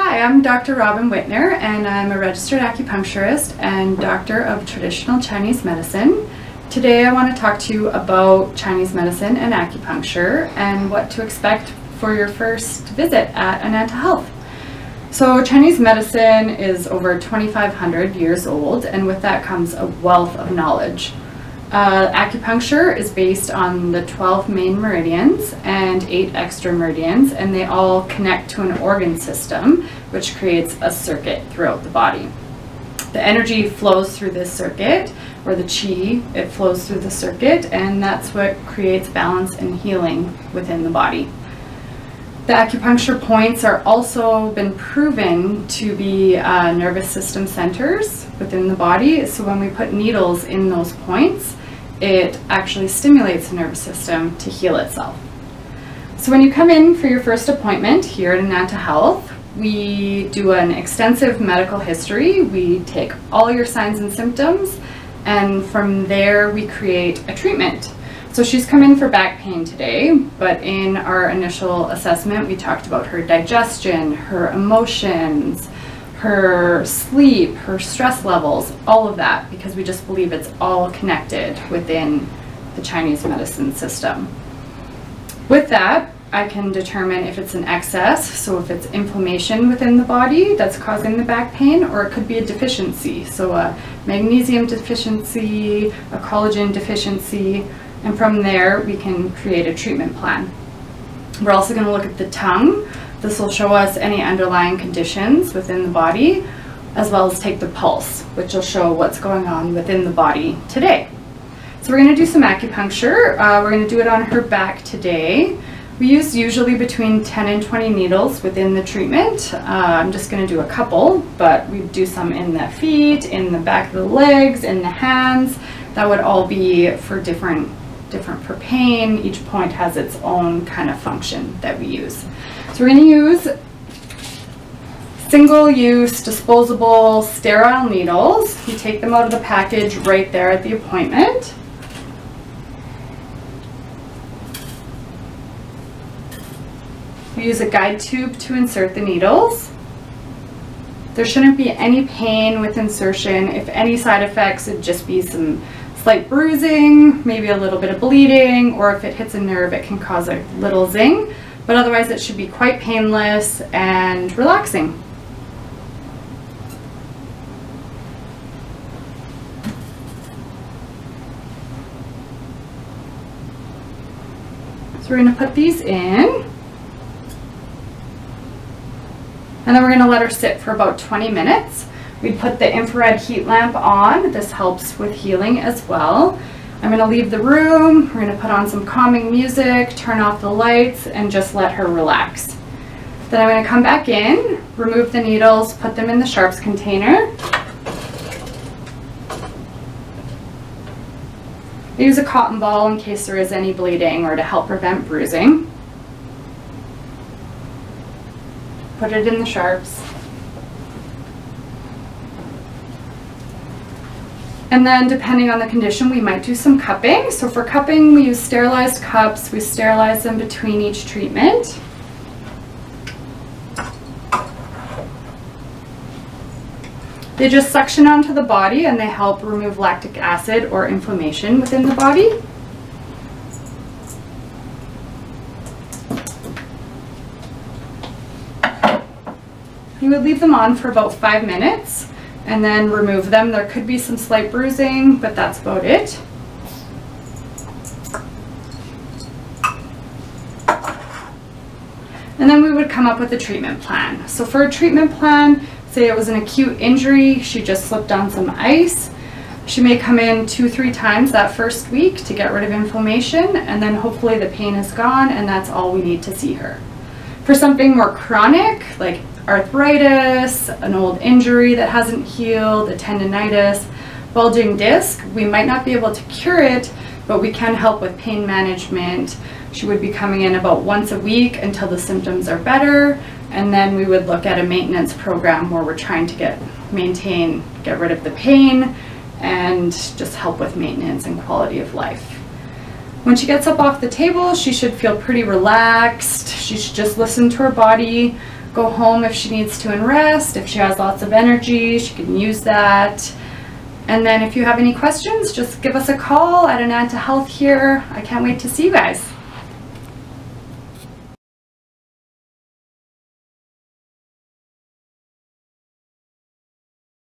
Hi, I'm Dr. Robin Wittner, and I'm a registered acupuncturist and doctor of traditional Chinese medicine. Today I want to talk to you about Chinese medicine and acupuncture and what to expect for your first visit at Ananta Health. So Chinese medicine is over 2,500 years old, and with that comes a wealth of knowledge. Uh, acupuncture is based on the 12 main meridians and 8 extra meridians, and they all connect to an organ system, which creates a circuit throughout the body. The energy flows through this circuit, or the chi, it flows through the circuit, and that's what creates balance and healing within the body. The acupuncture points are also been proven to be uh, nervous system centers within the body. So when we put needles in those points, it actually stimulates the nervous system to heal itself. So when you come in for your first appointment here at Ananta Health, we do an extensive medical history. We take all your signs and symptoms, and from there we create a treatment. So she's come in for back pain today, but in our initial assessment, we talked about her digestion, her emotions, her sleep, her stress levels, all of that, because we just believe it's all connected within the Chinese medicine system. With that, I can determine if it's an excess, so if it's inflammation within the body that's causing the back pain, or it could be a deficiency, so a magnesium deficiency, a collagen deficiency, and from there, we can create a treatment plan. We're also going to look at the tongue. This will show us any underlying conditions within the body, as well as take the pulse, which will show what's going on within the body today. So we're going to do some acupuncture. Uh, we're going to do it on her back today. We use usually between 10 and 20 needles within the treatment. Uh, I'm just going to do a couple, but we do some in the feet, in the back of the legs, in the hands. That would all be for different different for pain. Each point has its own kind of function that we use. So we're going to use single-use, disposable, sterile needles. You take them out of the package right there at the appointment. We use a guide tube to insert the needles. There shouldn't be any pain with insertion. If any side effects, it'd just be some slight bruising, maybe a little bit of bleeding, or if it hits a nerve, it can cause a little zing. But otherwise, it should be quite painless and relaxing. So we're going to put these in. And then we're going to let her sit for about 20 minutes. We put the infrared heat lamp on. This helps with healing as well. I'm going to leave the room. We're going to put on some calming music, turn off the lights, and just let her relax. Then I'm going to come back in, remove the needles, put them in the sharps container. use a cotton ball in case there is any bleeding or to help prevent bruising. Put it in the sharps. And then depending on the condition, we might do some cupping. So for cupping, we use sterilized cups. We sterilize them between each treatment. They just suction onto the body and they help remove lactic acid or inflammation within the body. You would leave them on for about five minutes and then remove them. There could be some slight bruising, but that's about it. And then we would come up with a treatment plan. So for a treatment plan, say it was an acute injury, she just slipped on some ice. She may come in two, three times that first week to get rid of inflammation, and then hopefully the pain is gone, and that's all we need to see her. For something more chronic, like arthritis, an old injury that hasn't healed, a tendonitis, bulging disc, we might not be able to cure it, but we can help with pain management. She would be coming in about once a week until the symptoms are better, and then we would look at a maintenance program where we're trying to get maintain, get rid of the pain, and just help with maintenance and quality of life. When she gets up off the table, she should feel pretty relaxed. She should just listen to her body go home if she needs to and rest. If she has lots of energy, she can use that. And then if you have any questions, just give us a call at Ananta Health here. I can't wait to see you guys.